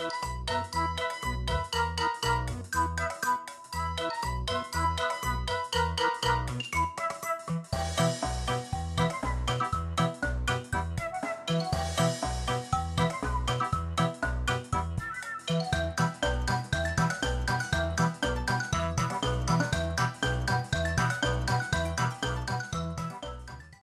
you